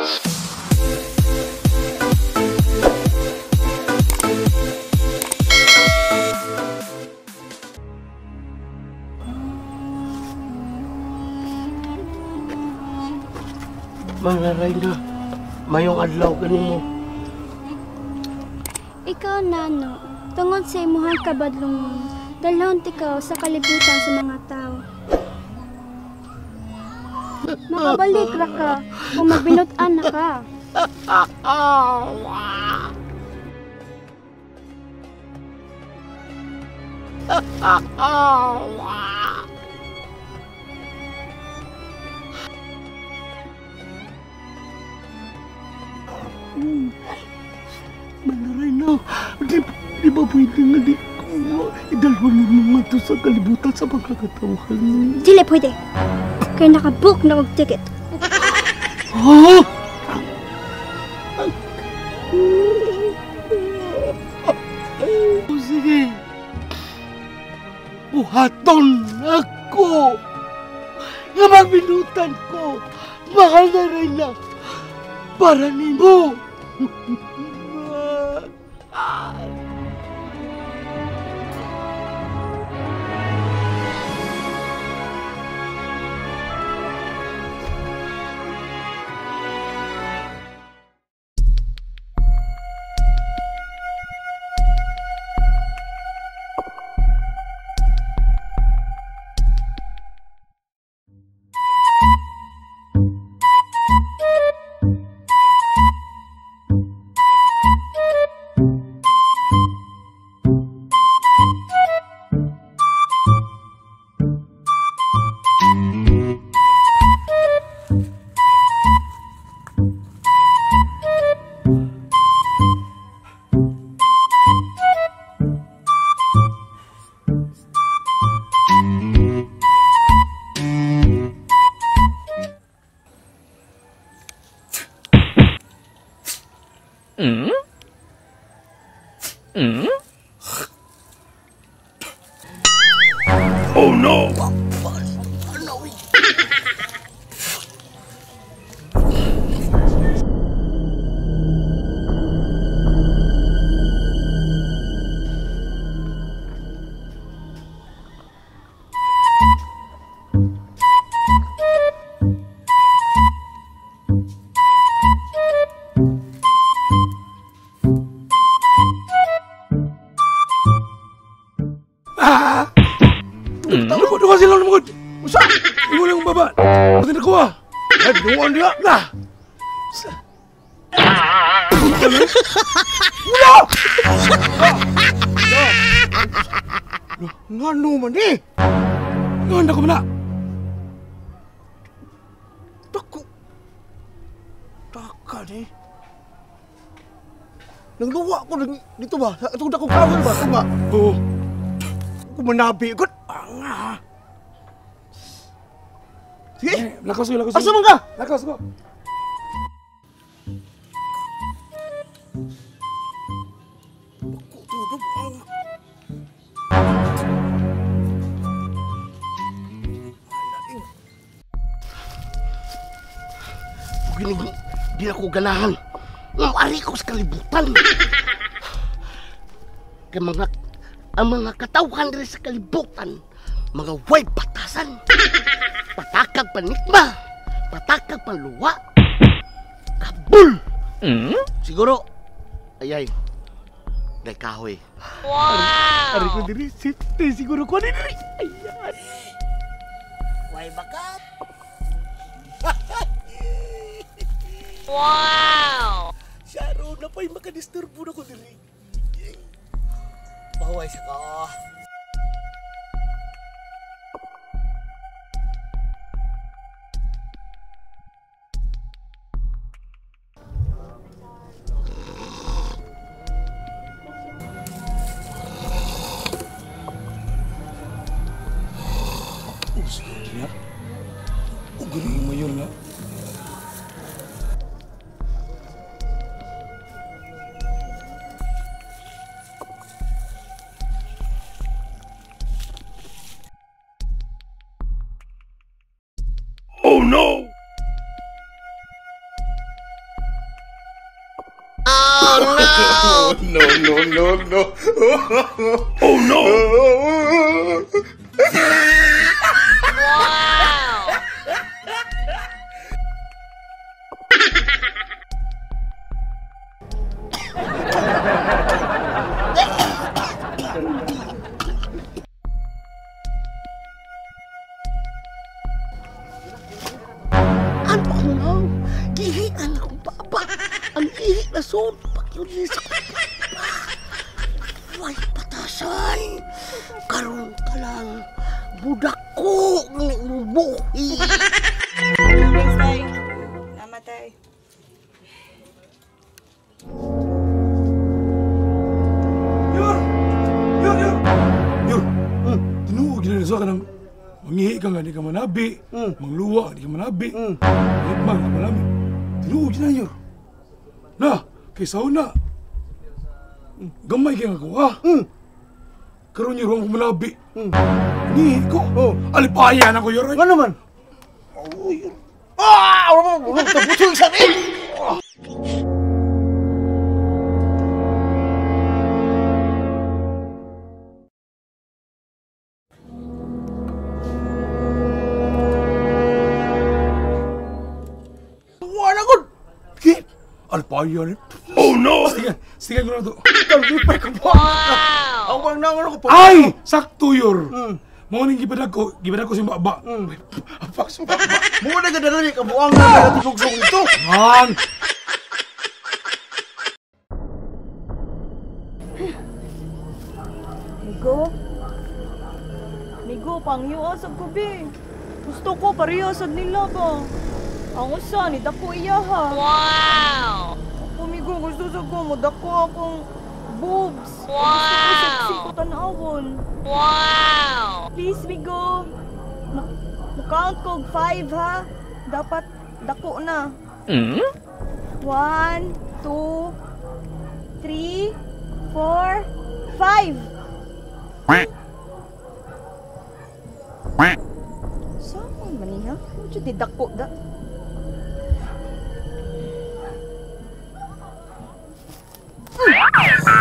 Mangaray na. Mayong adlaw kanimo. Ikaw, Nano, tungod sa imuhang kabadlungon, dalhon tikaw sa kalibutan sa mga tao. Makabalik ra ka kung magbinutan na ka. Mangaray na. Di, di ba pwede nga di ko idalwan mo mga to sa kalibutan sa pagkakatawahan. Dili pwede. Kaya nakabook na og ticket. Ha? O sige. Buhaton ako. Nga magbinutan ko. Mahal na rin na. Para nimo. Oh, no! Wala! Ngano man eh? Ngano ka man na? Tako. Taka ni. Nangluwa ko ng- dito ba? Sa itong dakong kawan ba? Ito ba? Oo. Kung manabi ko. Anga. Sige. Lakas ko, lakas ko. Asa man ka? Lakas ko. Di ako ganahan. Ang ari ko sa kalibutan. Kaya mga, ang mga katawhan rin sa kalibutan, mga way batasan. Patakag panikma, patakag panluwa. Kabul! Siguro, ayay, Day kahoy. Wow! Ari ko diri, safety siguro ko diri. Ayan. Way bakat. Saro na pa'y makadisturbo na ko diri. Bahuay sa Oh no! Oh no! no, no, no, no. oh no! Gihian akong baba. Ang ihi na soon. Pakyuli sa baba. Huwag patasan. Karoon ka lang. Budak ko ng inubuhi. Thanks, Tay. Namatay. Yor! Yor, Yor! Yor! Tinuog na sa ka ng mangihi ka nga, di ka manabi. Mangluwa, di ka manabi. Magmang, di ka manabi. Tinuog na, Yor. Na, kay sauna. Gamay kaya nga ko, ha? Karoon niyo rin ako manabi. Mangihi ko. Alipayan ako, Yor. Ano man? Ah! Ano mo? Tabutong sa akin! Wala eh. Oh no! Sige, sige ko na to. Kalipay ka po! Wow! Ang na ano ko po! Ay! Sakto, Yor. Mga nang gibadag ko, gibadag ko si Baba. Apak si Baba. Muna ka na rin, kabuang na nagatilugsong ito! Man! Migo? Migo, panghiwasag ko, be. Gusto ko, parehasad nila ba? Ang usa, ni dako iya ha. Wow! Migo, gusto sa ko, madako akong boobs. Wow! Gusto ko sexy ko tanawon. Wow! Please, Migo. Mukount ko five, ha? Dapat dako na. One, two, three, four, five. Saan man niya? Medyo di dako da.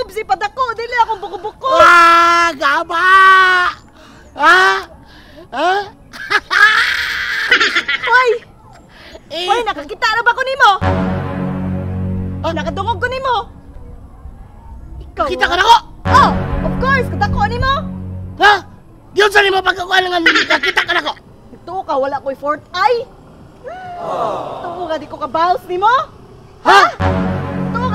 boobs ipadako. Dili akong buko-buko. Ah! Gama! Ah! Ah! Hoy! Eh, Hoy, nakakita na ba ko nimo? Oh, nakadungog ko nimo. Ikaw. kita ka na ko! Oh, of course, kadako nimo. Ha? Diyon sa lima pagkakuha ng kita ka na ko! Ito ka, wala ko'y fourth eye. Ito ka, di ko ka-bounce nimo. Ha? Ito ka,